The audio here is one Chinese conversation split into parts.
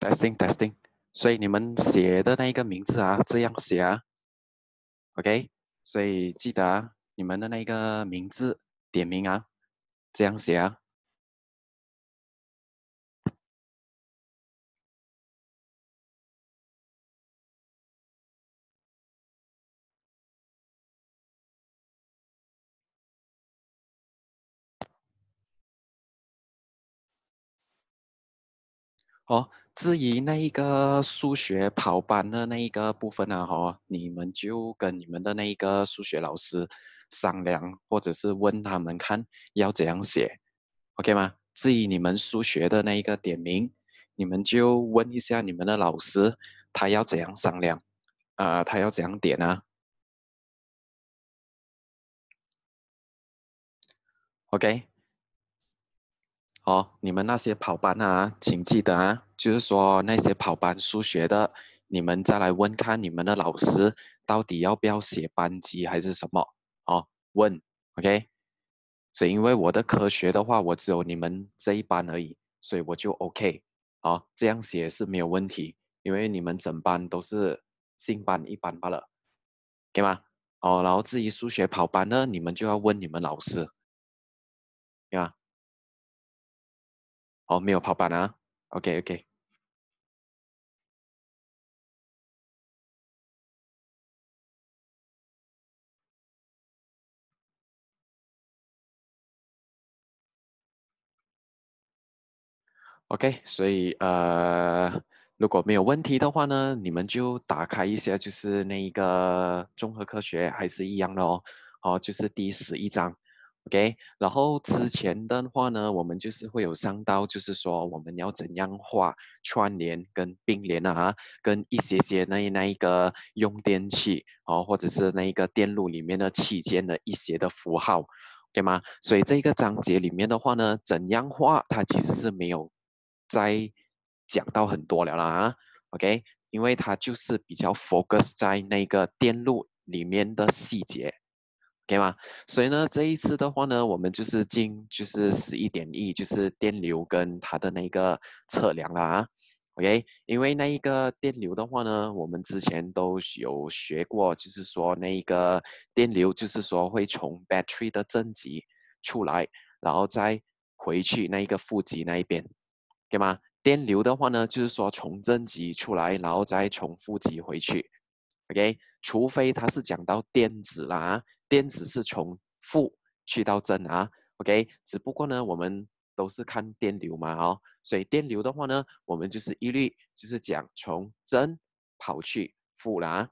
testing testing，所以你们写的那个名字啊，这样写啊，OK，所以记得啊，你们的那个名字点名啊，这样写啊。哦，至于那一个数学跑班的那一个部分啊，哈，你们就跟你们的那一个数学老师商量，或者是问他们看要怎样写，OK 吗？至于你们数学的那一个点名，你们就问一下你们的老师，他要怎样商量，啊，他要怎样点啊？OK。好，你们那些跑班啊，请记得啊，就是说那些跑班数学的，你们再来问看你们的老师到底要不要写班级还是什么？哦，问，OK。所以因为我的科学的话，我只有你们这一班而已，所以我就 OK。哦，这样写是没有问题，因为你们整班都是新班一班罢了，对吗？哦，然后至于数学跑班呢，你们就要问你们老师，对吧？哦，没有跑班啊，OK OK。OK，所以呃，如果没有问题的话呢，你们就打开一下，就是那一个综合科学还是一样的哦，哦，就是第十一章。OK，然后之前的话呢，我们就是会有上到，就是说我们要怎样画串联跟并联啊，跟一些些那那一个用电器哦，或者是那一个电路里面的器件的一些的符号，对吗？所以这个章节里面的话呢，怎样画它其实是没有再讲到很多了啦啊，OK，因为它就是比较 focus 在那个电路里面的细节。OK 吗？所以呢，这一次的话呢，我们就是进就是十一点一，就是电流跟它的那个测量了啊。OK，因为那一个电流的话呢，我们之前都有学过，就是说那一个电流就是说会从 battery 的正极出来，然后再回去那一个负极那一边，对吗？电流的话呢，就是说从正极出来，然后再从负极回去。OK，除非它是讲到电子啦，电子是从负去到正啊。OK，只不过呢，我们都是看电流嘛，哦，所以电流的话呢，我们就是一律就是讲从正跑去负啦，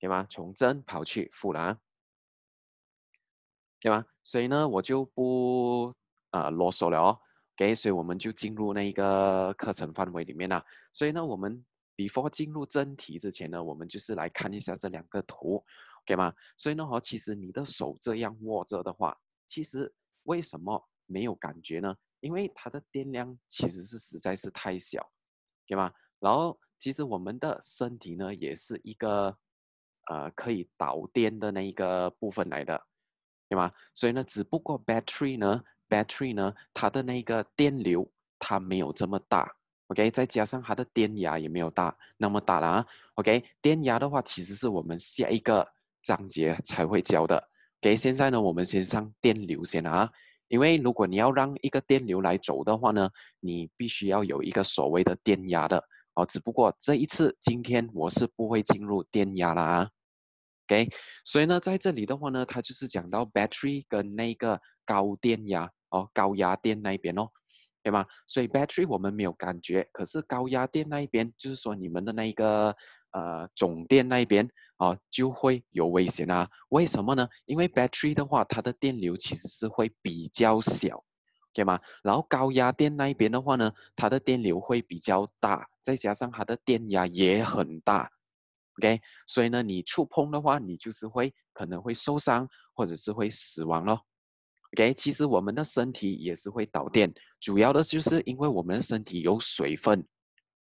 对吗？从正跑去负啦，对吗？所以呢，我就不啊啰嗦了哦。OK，所以我们就进入那一个课程范围里面了。所以呢，我们。Before 进入正题之前呢，我们就是来看一下这两个图，OK 吗？所以呢，哈，其实你的手这样握着的话，其实为什么没有感觉呢？因为它的电量其实是实在是太小，对吗？然后其实我们的身体呢，也是一个呃可以导电的那一个部分来的，对吗？所以呢，只不过 battery 呢，battery 呢，它的那个电流它没有这么大。OK，再加上它的电压也没有大那么大了啊。OK，电压的话其实是我们下一个章节才会教的。OK，现在呢，我们先上电流先啊。因为如果你要让一个电流来走的话呢，你必须要有一个所谓的电压的哦。只不过这一次今天我是不会进入电压了啊。OK，所以呢，在这里的话呢，它就是讲到 battery 跟那个高电压哦，高压电那边哦。对吗？所以 battery 我们没有感觉，可是高压电那一边，就是说你们的那一个呃总电那一边啊，就会有危险啊。为什么呢？因为 battery 的话，它的电流其实是会比较小，对吗？然后高压电那一边的话呢，它的电流会比较大，再加上它的电压也很大，OK？所以呢，你触碰的话，你就是会可能会受伤，或者是会死亡咯。OK，其实我们的身体也是会导电，主要的就是因为我们的身体有水分，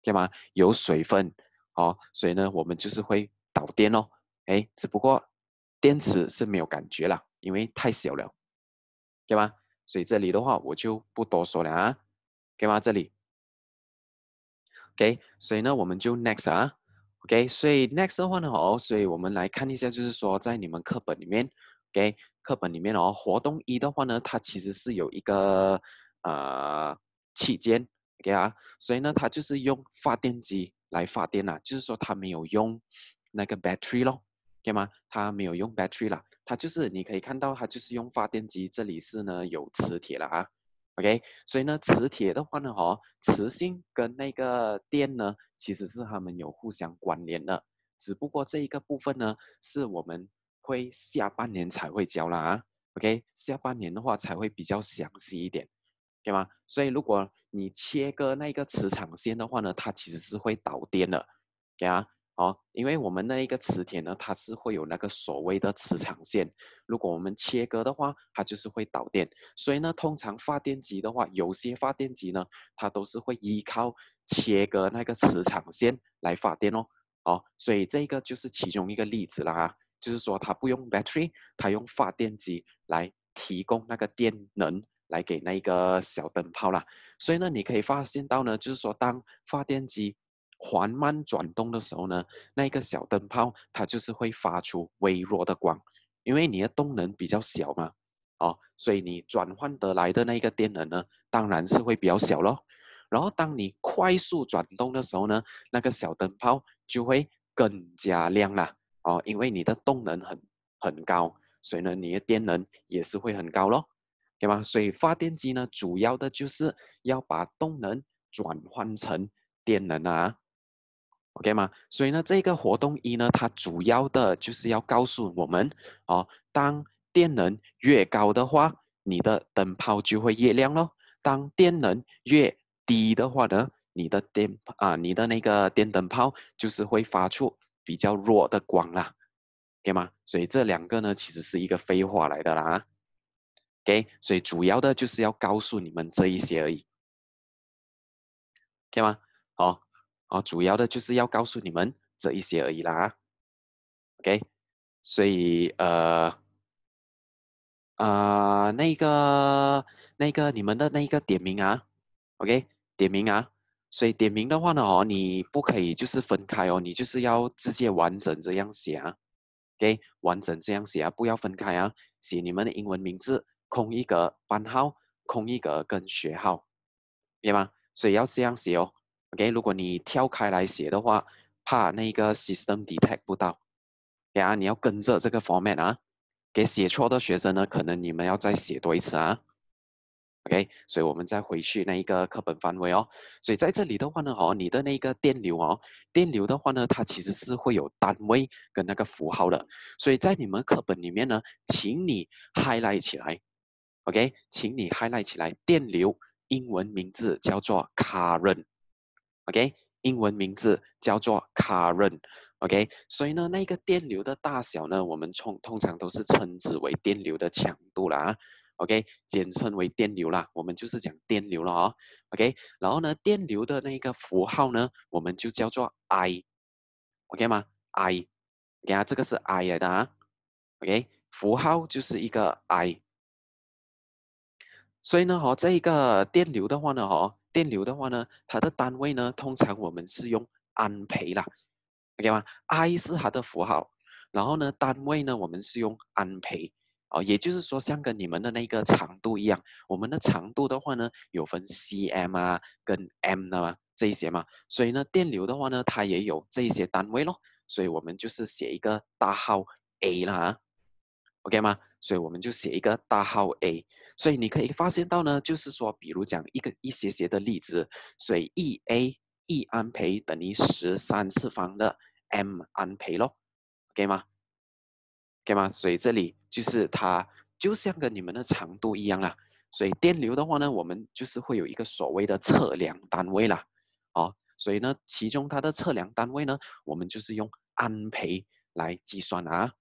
对吗？有水分，哦，所以呢，我们就是会导电哦。哎，只不过电池是没有感觉了，因为太小了，对吗？所以这里的话我就不多说了啊，对吗？这里 OK，所以呢，我们就 next 啊，OK，所以 next 的话呢，哦，所以我们来看一下，就是说在你们课本里面，OK，课本里面哦，活动一的话呢，它其实是有一个呃期间，OK 啊，所以呢，它就是用发电机来发电啦，就是说它没有用那个 battery 咯，OK 吗？它没有用 battery 啦，它就是你可以看到它就是用发电机，这里是呢有磁铁了啊。OK，所以呢，磁铁的话呢，哦，磁性跟那个电呢，其实是它们有互相关联的，只不过这一个部分呢，是我们会下半年才会交啦。OK，下半年的话才会比较详细一点，对吗？所以如果你切割那个磁场线的话呢，它其实是会导电的，对啊。哦，因为我们那一个磁铁呢，它是会有那个所谓的磁场线，如果我们切割的话，它就是会导电。所以呢，通常发电机的话，有些发电机呢，它都是会依靠切割那个磁场线来发电哦。哦，所以这个就是其中一个例子啦，就是说它不用 battery，它用发电机来提供那个电能来给那个小灯泡啦。所以呢，你可以发现到呢，就是说当发电机。缓慢转动的时候呢，那个小灯泡它就是会发出微弱的光，因为你的动能比较小嘛，哦，所以你转换得来的那个电能呢，当然是会比较小咯。然后当你快速转动的时候呢，那个小灯泡就会更加亮了，哦，因为你的动能很很高，所以呢，你的电能也是会很高咯，对吗？所以发电机呢，主要的就是要把动能转换成电能啊。OK 吗？所以呢，这个活动一呢，它主要的就是要告诉我们哦，当电能越高的话，你的灯泡就会越亮咯；当电能越低的话呢，你的电啊，你的那个电灯泡就是会发出比较弱的光啦，OK 吗？所以这两个呢，其实是一个废话来的啦，OK，所以主要的就是要告诉你们这一些而已，OK 吗？好。啊，主要的就是要告诉你们这一些而已啦，OK，所以呃，啊，那个那个你们的那个点名啊，OK，点名啊，所以点名的话呢，哦，你不可以就是分开哦，你就是要直接完整这样写啊，OK，完整这样写啊，不要分开啊，写你们的英文名字，空一格班号，空一格跟学号，明白吗？所以要这样写哦。OK，如果你跳开来写的话，怕那个 system detect 不到，对啊，你要跟着这个 format 啊。给写错的学生呢，可能你们要再写多一次啊。OK，所以我们再回去那一个课本范围哦。所以在这里的话呢，哦，你的那个电流哦，电流的话呢，它其实是会有单位跟那个符号的。所以在你们课本里面呢，请你 highlight 起来，OK，请你 highlight 起来，电流英文名字叫做 current。OK，英文名字叫做 current。OK，所以呢，那个电流的大小呢，我们通通常都是称之为电流的强度啦。OK，简称为电流啦，我们就是讲电流了哦。OK，然后呢，电流的那个符号呢，我们就叫做 I。OK 吗？I，你看这个是 I 来的啊。OK，符号就是一个 I。所以呢，哈，这一个电流的话呢，哈。电流的话呢，它的单位呢，通常我们是用安培啦，OK 吗？I 是它的符号，然后呢，单位呢，我们是用安培，哦，也就是说，像跟你们的那个长度一样，我们的长度的话呢，有分 cm 啊，跟 m 啊这一些嘛，所以呢，电流的话呢，它也有这一些单位咯，所以我们就是写一个大号 A 啦，OK 吗？所以我们就写一个大号 A，所以你可以发现到呢，就是说，比如讲一个一些些的例子，所以一 A 一安培等于十三次方的 m 安培咯，OK 吗？OK 吗？所以这里就是它就像跟你们的长度一样啦。所以电流的话呢，我们就是会有一个所谓的测量单位啦，哦，所以呢，其中它的测量单位呢，我们就是用安培来计算啊。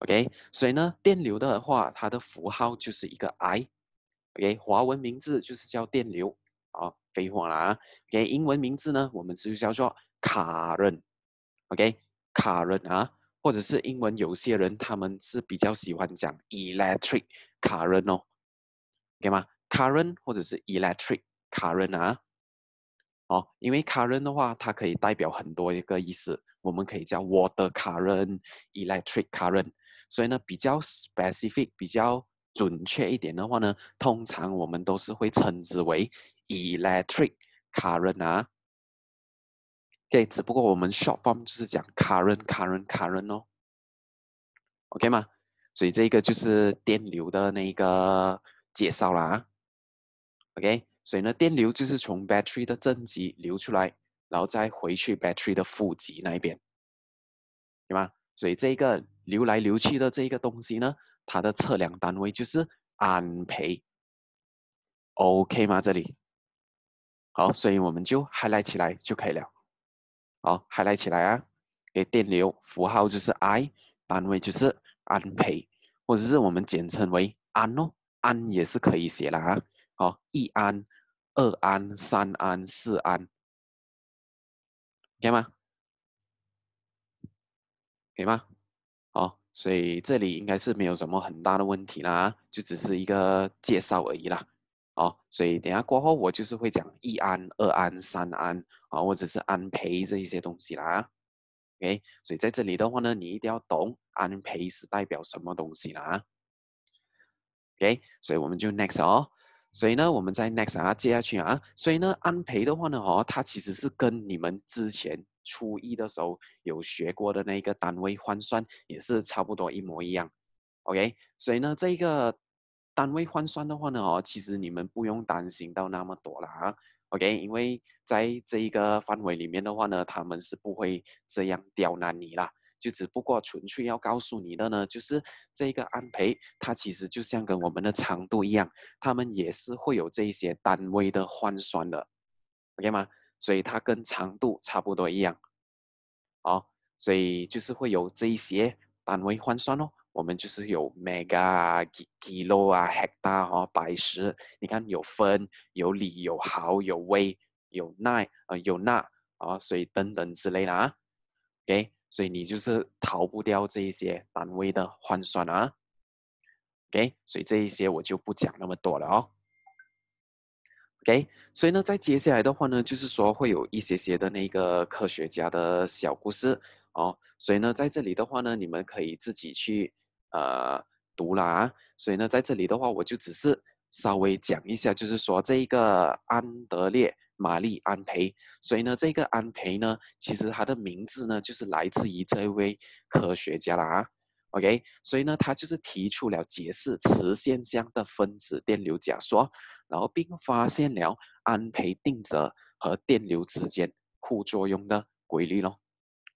OK，所以呢，电流的话，它的符号就是一个 I，OK，华文名字就是叫电流，哦，废话啦，OK，英文名字呢，我们就叫做 current，OK，current 啊，或者是英文有些人他们是比较喜欢讲 electric current 哦，OK 吗？current 或者是 electric current 啊哦，因为 current 的话，它可以代表很多一个意思，我们可以叫 water current、electric current，所以呢，比较 specific、比较准确一点的话呢，通常我们都是会称之为 electric current 啊。OK，只不过我们 short form 就是讲 current、current、current 哦。OK 吗？所以这个就是电流的那个介绍啦。OK。所以呢，电流就是从 battery 的正极流出来，然后再回去 battery 的负极那一边，对吗？所以这个流来流去的这个东西呢，它的测量单位就是安培，OK 吗？这里好，所以我们就 highlight 起来就可以了。好，highlight 起来啊，给电流符号就是 I，单位就是安培，或者是我们简称为安哦，安也是可以写的啊。好，一安、二安、三安、四安，可以吗？可以吗？好，所以这里应该是没有什么很大的问题啦，就只是一个介绍而已啦。好，所以等下过后我就是会讲一安、二安、三安啊，或者是安培这一些东西啦。OK，所以在这里的话呢，你一定要懂安培是代表什么东西啦。OK，所以我们就 next 哦。所以呢，我们在 next 啊接下去啊，所以呢，安培的话呢，哦，它其实是跟你们之前初一的时候有学过的那个单位换算也是差不多一模一样，OK？所以呢，这一个单位换算的话呢，哦，其实你们不用担心到那么多了啊，OK？因为在这一个范围里面的话呢，他们是不会这样刁难你啦。就只不过纯粹要告诉你的呢，就是这个安培，它其实就像跟我们的长度一样，它们也是会有这些单位的换算的，OK 吗？所以它跟长度差不多一样，好，所以就是会有这一些单位换算哦。我们就是有 mega 啊、kilo 啊、hectare 哦、百十，你看有分、有里、有毫、有微、有奈啊、有纳啊，所以等等之类的啊，OK。所以你就是逃不掉这一些单位的换算啊，OK，所以这一些我就不讲那么多了哦，OK，所以呢，在接下来的话呢，就是说会有一些些的那个科学家的小故事哦，所以呢，在这里的话呢，你们可以自己去呃读啦啊，所以呢，在这里的话，我就只是稍微讲一下，就是说这一个安德烈。玛丽安培，所以呢，这个安培呢，其实他的名字呢，就是来自于这位科学家啦啊。OK，所以呢，他就是提出了解释磁现象的分子电流假说，然后并发现了安培定则和电流之间互作用的规律咯。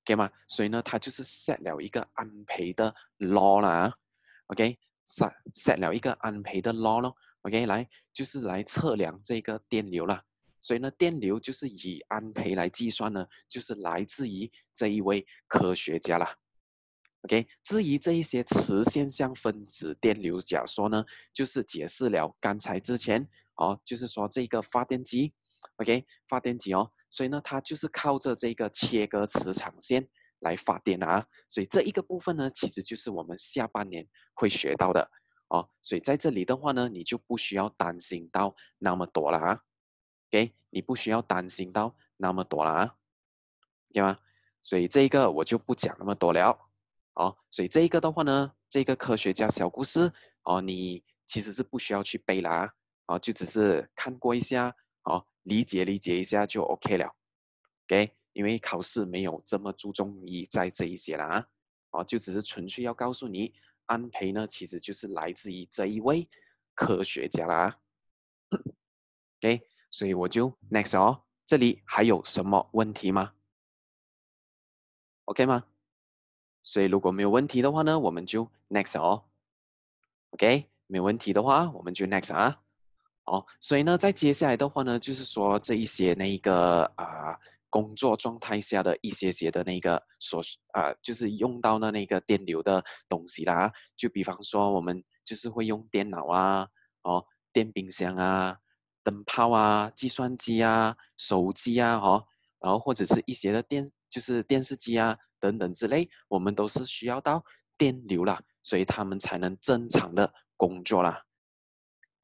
OK 吗？所以呢，它就是 set 了一个安培的 law 啦。OK，set set 了一个安培的 law 咯。OK，来就是来测量这个电流啦。所以呢，电流就是以安培来计算呢，就是来自于这一位科学家啦。OK，至于这一些磁现象分子电流假说呢，就是解释了刚才之前哦，就是说这个发电机，OK，发电机哦，所以呢，它就是靠着这个切割磁场线来发电啊。所以这一个部分呢，其实就是我们下半年会学到的哦。所以在这里的话呢，你就不需要担心到那么多了啊。OK，你不需要担心到那么多了啊，对吗？所以这一个我就不讲那么多了。哦，所以这一个的话呢，这个科学家小故事哦，你其实是不需要去背啦，哦，就只是看过一下，哦，理解理解一下就 OK 了。OK，因为考试没有这么注重你在这一些啦啊，哦，就只是纯粹要告诉你，安培呢其实就是来自于这一位科学家啦。OK。所以我就 next 哦，这里还有什么问题吗？OK 吗？所以如果没有问题的话呢，我们就 next 哦。OK，没问题的话，我们就 next 啊。哦，所以呢，在接下来的话呢，就是说这一些那个啊工作状态下的一些些的那个所啊，就是用到的那个电流的东西啦。就比方说，我们就是会用电脑啊，哦，电冰箱啊。灯泡啊，计算机啊，手机啊，哈，然后或者是一些的电，就是电视机啊等等之类，我们都是需要到电流啦，所以他们才能正常的工作啦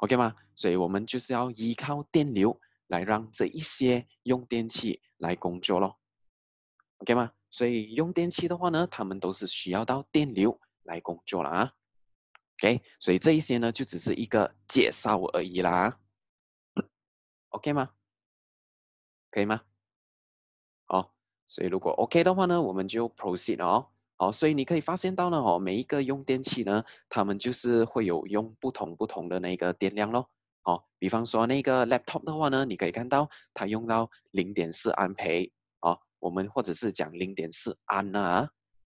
，OK 吗？所以我们就是要依靠电流来让这一些用电器来工作咯，OK 吗？所以用电器的话呢，他们都是需要到电流来工作了啊，OK，所以这一些呢就只是一个介绍而已啦，OK 吗？可以吗？好，所以如果 OK 的话呢，我们就 proceed 哦。哦，所以你可以发现到呢，哦，每一个用电器呢，他们就是会有用不同不同的那个电量咯。哦，比方说那个 laptop 的话呢，你可以看到它用到零点四安培，哦，我们或者是讲零点四安啊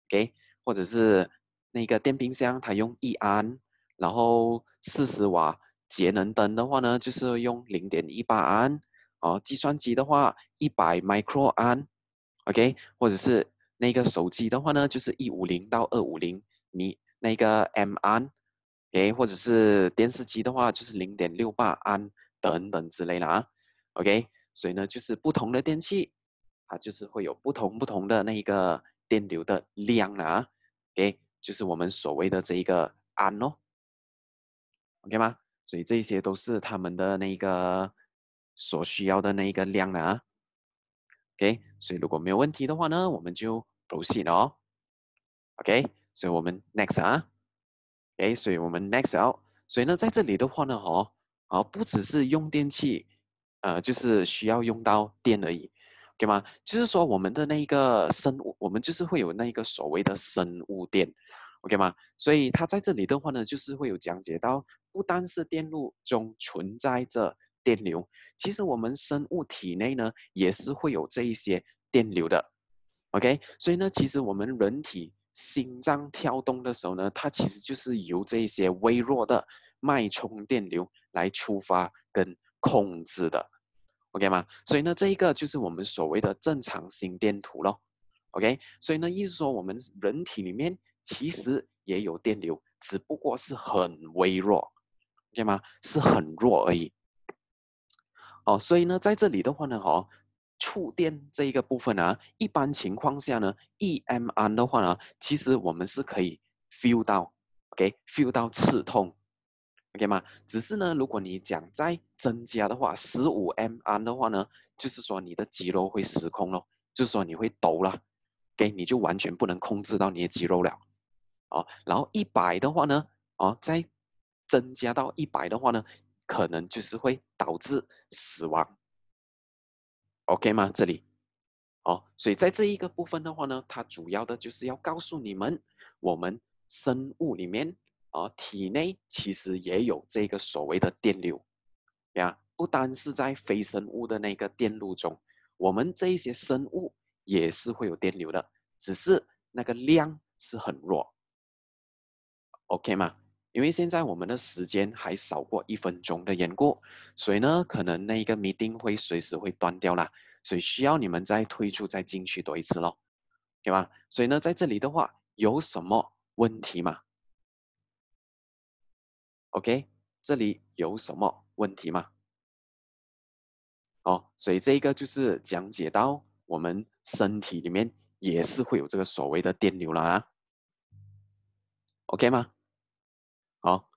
，OK，或者是那个电冰箱它用一安，然后四十瓦节能灯的话呢，就是用零点一八安。哦，计算机的话一百 micro 安，OK，或者是那个手机的话呢，就是一五零到二五零米那个 M 安，OK，或者是电视机的话就是零点六八安等等之类的啊，OK，所以呢就是不同的电器，它就是会有不同不同的那一个电流的量啊，OK，就是我们所谓的这一个安哦，OK 吗？所以这些都是他们的那个。所需要的那一个量了啊，OK，所以如果没有问题的话呢，我们就 proceed 哦，OK，所以我们 next 啊，OK，所以我们 next 哦，所以呢，在这里的话呢，哦，啊，不只是用电器，呃，就是需要用到电而已，OK 吗？就是说我们的那个生物，我们就是会有那个所谓的生物电，OK 吗？所以它在这里的话呢，就是会有讲解到，不单是电路中存在着。电流，其实我们生物体内呢也是会有这一些电流的，OK，所以呢，其实我们人体心脏跳动的时候呢，它其实就是由这一些微弱的脉冲电流来触发跟控制的，OK 吗？所以呢，这一个就是我们所谓的正常心电图咯，OK，所以呢，意思说我们人体里面其实也有电流，只不过是很微弱，OK 吗？是很弱而已。哦，所以呢，在这里的话呢，哦，触电这一个部分呢，一般情况下呢，EMR 的话呢，其实我们是可以 feel 到，OK，feel 到刺痛，OK 吗？只是呢，如果你讲再增加的话，十五 MR 的话呢，就是说你的肌肉会失控咯，就是说你会抖了，OK，你就完全不能控制到你的肌肉了，哦，然后一百的话呢，哦，再增加到一百的话呢。可能就是会导致死亡，OK 吗？这里，哦，所以在这一个部分的话呢，它主要的就是要告诉你们，我们生物里面啊，体内其实也有这个所谓的电流，呀，不单是在非生物的那个电路中，我们这一些生物也是会有电流的，只是那个量是很弱，OK 吗？因为现在我们的时间还少过一分钟的缘故，所以呢，可能那一个 meeting 会随时会断掉啦，所以需要你们再退出再进去多一次咯，对吧？所以呢，在这里的话，有什么问题吗？OK，这里有什么问题吗？哦，所以这一个就是讲解到我们身体里面也是会有这个所谓的电流了啊，OK 吗？好，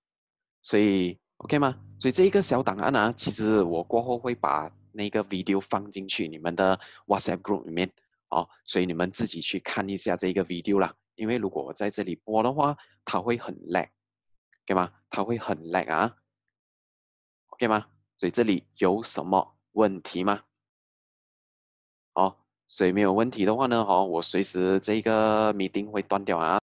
所以 OK 吗？所以这一个小档案呢，其实我过后会把那个 video 放进去你们的 WhatsApp group 里面，哦，所以你们自己去看一下这个 video 啦。因为如果我在这里播的话，它会很 lag，OK 吗？它会很 lag 啊，OK 吗？所以这里有什么问题吗？好，所以没有问题的话呢，好，我随时这个 meeting 会断掉啊。